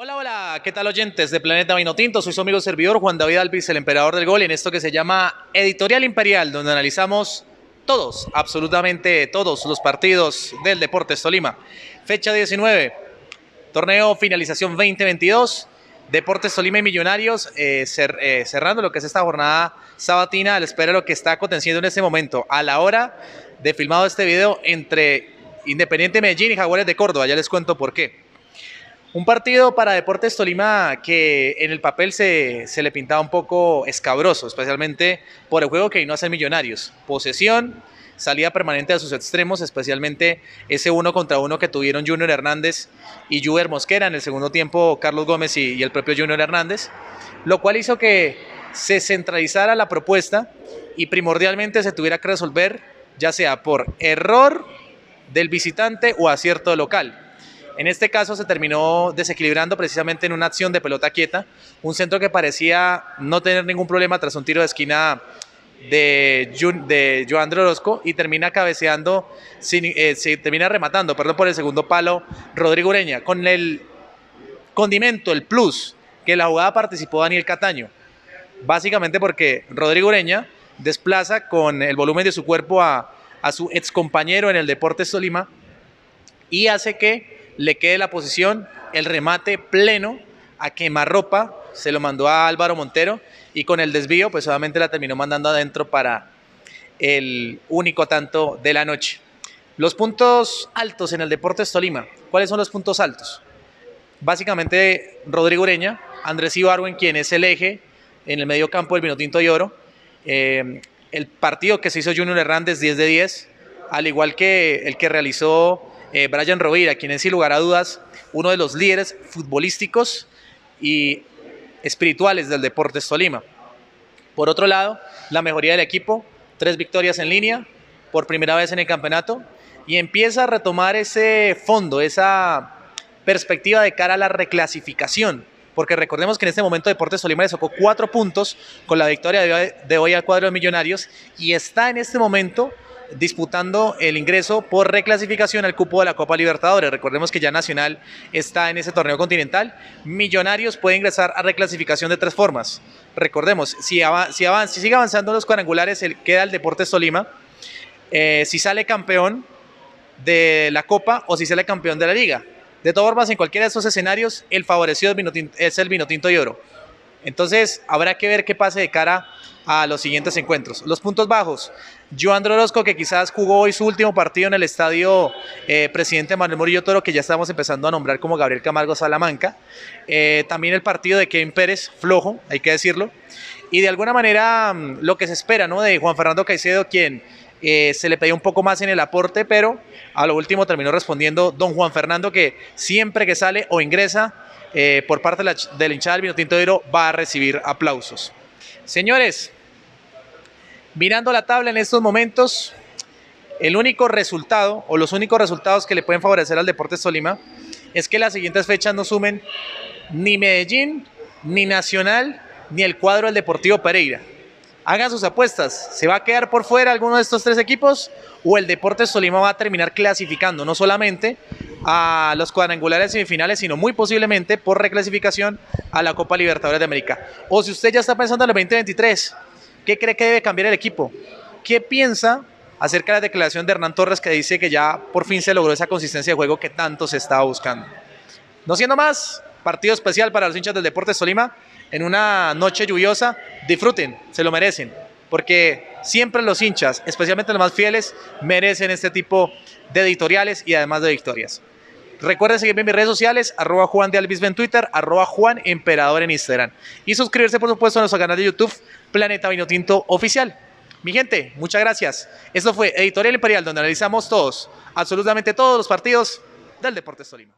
Hola, hola, ¿qué tal oyentes de Planeta Vinotinto? Soy su amigo servidor Juan David Alvis, el emperador del gol, en esto que se llama Editorial Imperial, donde analizamos todos, absolutamente todos los partidos del Deportes Tolima. Fecha 19, torneo finalización 2022, Deportes Tolima y Millonarios, eh, eh, cerrando lo que es esta jornada sabatina, al espera de lo que está aconteciendo en este momento, a la hora de filmado este video entre Independiente Medellín y Jaguares de Córdoba, ya les cuento por qué. Un partido para Deportes Tolima que en el papel se, le pintaba un poco escabroso, especialmente por el juego que vino a ser Millonarios. Posesión, salida permanente de sus extremos, especialmente ese uno contra uno que tuvieron Junior Hernández y Juber Mosquera en el segundo tiempo, Carlos Gómez y, y el propio Junior Hernández, lo cual hizo que se centralizara la propuesta y primordialmente se tuviera que resolver ya sea por error del visitante o acierto local. En este caso se terminó desequilibrando precisamente en una acción de pelota quieta, un centro que parecía no tener ningún problema tras un tiro de esquina de, de Joan Orozco y termina cabeceando, eh, se termina rematando, perdón, por el segundo palo Rodrigo Ureña, con el condimento, el plus, que la jugada participó Daniel Cataño, básicamente porque Rodrigo Ureña desplaza con el volumen de su cuerpo a, a su excompañero en el Deportes Tolima y hace que le quede la posición, el remate pleno a quemarropa, se lo mandó a Álvaro Montero y con el desvío pues obviamente la terminó mandando adentro para el único tanto de la noche. Los puntos altos en el Deportes Tolima, ¿cuáles son los puntos altos? Básicamente Rodrigo Ureña, Andrés Ibarwen, quien es el eje en el medio campo del Vinotinto y Oro, eh, el partido que se hizo Junior Hernández 10 de 10, al igual que el que realizó eh, Brian Rovira, quien es sin lugar a dudas uno de los líderes futbolísticos y espirituales del Deportes Tolima. Por otro lado, la mejoría del equipo, tres victorias en línea, por primera vez en el campeonato, y empieza a retomar ese fondo, esa perspectiva de cara a la reclasificación, porque recordemos que en este momento Deportes Tolima le sacó cuatro puntos con la victoria de hoy al cuadro de Millonarios y está en este momento disputando el ingreso por reclasificación al cupo de la Copa Libertadores. Recordemos que ya Nacional está en ese torneo continental. Millonarios puede ingresar a reclasificación de tres formas. Recordemos, si, si, si sigue avanzando los cuadrangulares, queda el Deportes Tolima. Eh, si sale campeón de la Copa o si sale campeón de la Liga. De todas formas, en cualquiera de esos escenarios, el favorecido es el Vinotinto y Oro. Entonces, habrá que ver qué pase de cara a los siguientes encuentros. Los puntos bajos. Joan Orozco, que quizás jugó hoy su último partido en el estadio eh, Presidente Manuel Murillo Toro, que ya estamos empezando a nombrar como Gabriel Camargo Salamanca. Eh, también el partido de Kevin Pérez, flojo, hay que decirlo. Y de alguna manera mm, lo que se espera ¿no? de Juan Fernando Caicedo, quien eh, se le pedía un poco más en el aporte, pero a lo último terminó respondiendo don Juan Fernando, que siempre que sale o ingresa por parte de la, hinchada del Vinotinto de Oro va a recibir aplausos. Señores, Mirando la tabla en estos momentos, el único resultado o los únicos resultados que le pueden favorecer al Deportes Tolima es que las siguientes fechas no sumen ni Medellín, ni Nacional, ni el cuadro del Deportivo Pereira. Hagan sus apuestas. ¿Se va a quedar por fuera alguno de estos tres equipos o el Deportes Tolima va a terminar clasificando no solamente a los cuadrangulares semifinales, sino muy posiblemente por reclasificación a la Copa Libertadores de América? O si usted ya está pensando en el 2023, ¿Qué cree que debe cambiar el equipo? ¿Qué piensa acerca de la declaración de Hernán Torres que dice que ya por fin se logró esa consistencia de juego que tanto se estaba buscando? No siendo más, partido especial para los hinchas del Deportes Solima en una noche lluviosa. Disfruten, se lo merecen, porque siempre los hinchas, especialmente los más fieles, merecen este tipo de editoriales y además de victorias. Recuerden seguirme en mis redes sociales, arroba Juan de en Twitter, arroba Juan Emperador en Instagram. Y suscribirse, por supuesto, a nuestro canal de YouTube, Planeta Vinotinto Oficial. Mi gente, muchas gracias. Esto fue Editorial Imperial, donde analizamos todos, absolutamente todos los partidos del Deportes Tolima.